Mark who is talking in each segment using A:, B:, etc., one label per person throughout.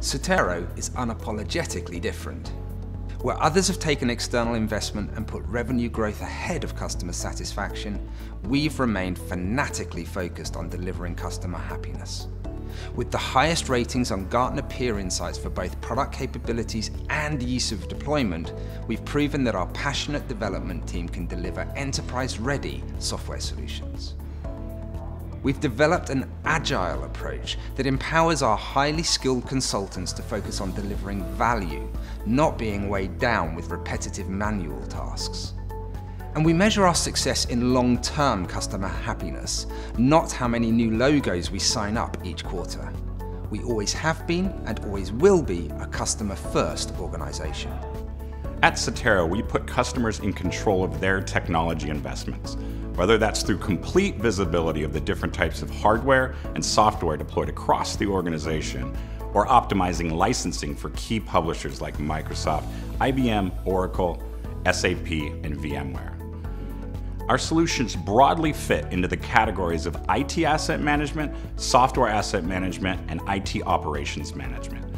A: Certero is unapologetically different. Where others have taken external investment and put revenue growth ahead of customer satisfaction, we've remained fanatically focused on delivering customer happiness. With the highest ratings on Gartner Peer Insights for both product capabilities and ease of deployment, we've proven that our passionate development team can deliver enterprise-ready software solutions. We've developed an agile approach that empowers our highly skilled consultants to focus on delivering value, not being weighed down with repetitive manual tasks. And we measure our success in long-term customer happiness, not how many new logos we sign up each quarter. We always have been and always will be a customer-first organization.
B: At Certero, we put customers in control of their technology investments whether that's through complete visibility of the different types of hardware and software deployed across the organization, or optimizing licensing for key publishers like Microsoft, IBM, Oracle, SAP, and VMware. Our solutions broadly fit into the categories of IT asset management, software asset management, and IT operations management.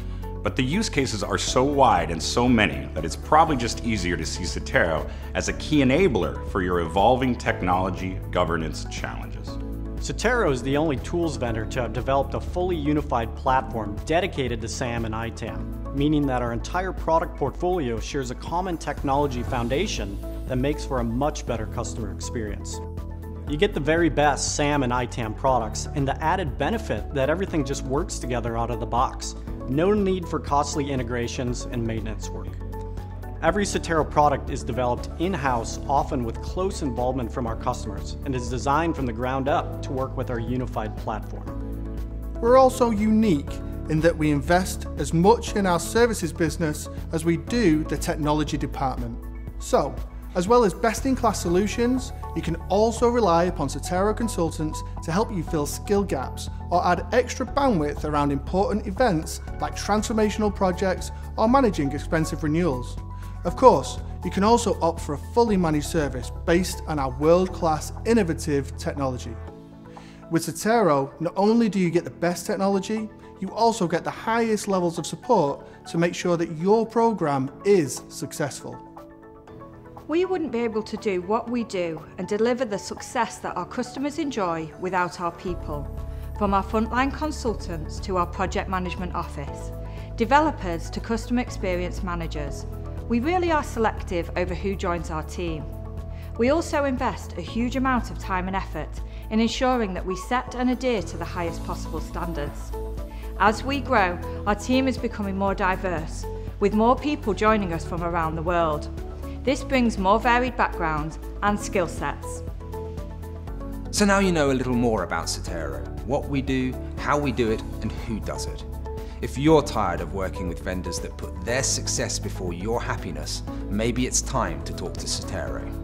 B: But the use cases are so wide and so many that it's probably just easier to see Certero as a key enabler for your evolving technology governance challenges.
C: Certero is the only tools vendor to have developed a fully unified platform dedicated to SAM and ITAM, meaning that our entire product portfolio shares a common technology foundation that makes for a much better customer experience. You get the very best SAM and ITAM products and the added benefit that everything just works together out of the box, no need for costly integrations and maintenance work. Every Certero product is developed in-house, often with close involvement from our customers, and is designed from the ground up to work with our unified platform.
D: We're also unique in that we invest as much in our services business as we do the technology department. So, as well as best-in-class solutions, you can also rely upon Certero consultants to help you fill skill gaps or add extra bandwidth around important events like transformational projects or managing expensive renewals. Of course, you can also opt for a fully managed service based on our world-class innovative technology. With Certero, not only do you get the best technology, you also get the highest levels of support to make sure that your program is successful.
E: We wouldn't be able to do what we do and deliver the success that our customers enjoy without our people, from our frontline consultants to our project management office, developers to customer experience managers. We really are selective over who joins our team. We also invest a huge amount of time and effort in ensuring that we set and adhere to the highest possible standards. As we grow, our team is becoming more diverse, with more people joining us from around the world. This brings more varied backgrounds and skill sets.
A: So now you know a little more about Certero, what we do, how we do it, and who does it. If you're tired of working with vendors that put their success before your happiness, maybe it's time to talk to Certero.